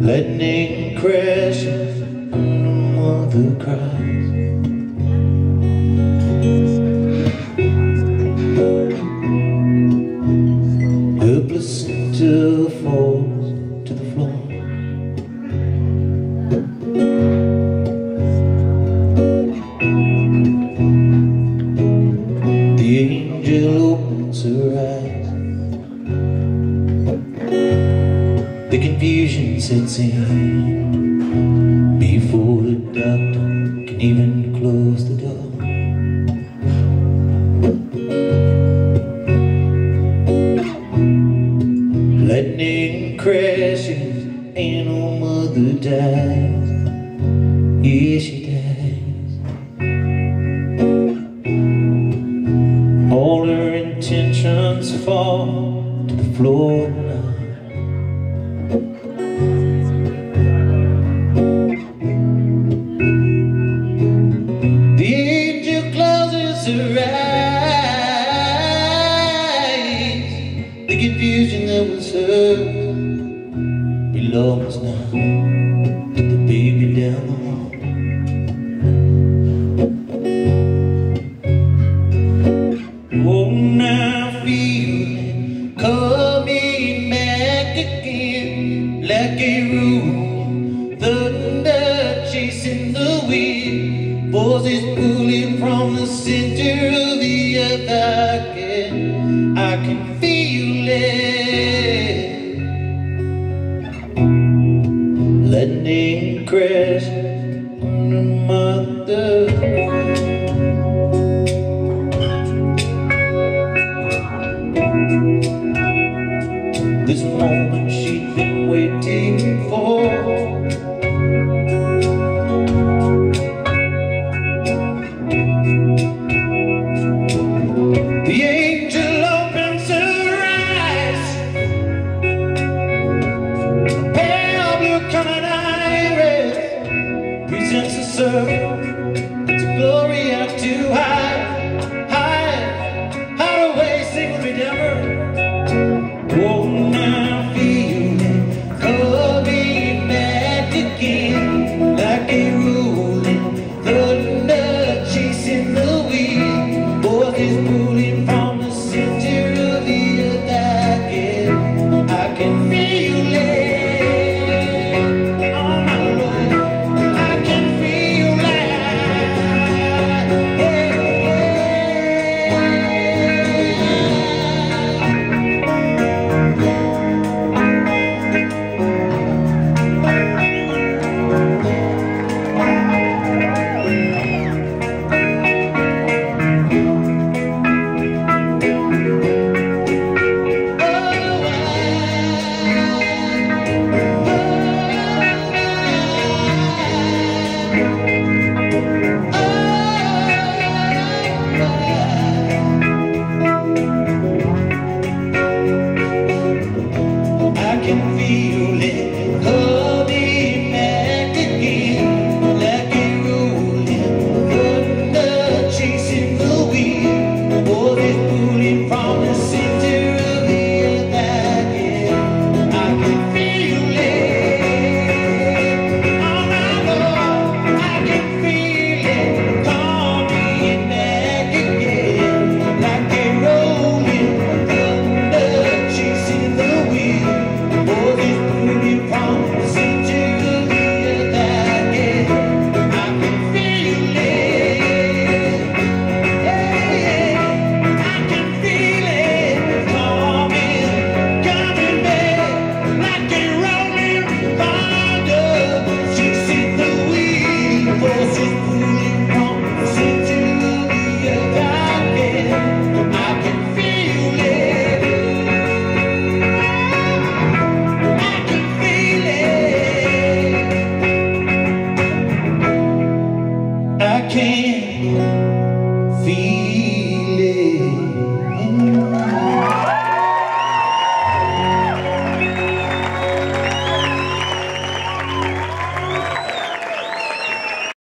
Lightning crashes and the mother cries Until falls to the floor. The angel opens her eyes. The confusion sets in dies Yeah, she dies All her intentions fall to the floor Like a room thunder chasing the wind. Forces pulling from the center of the earth. Can, I can feel it. Lightning crash on the mother. This moment she'd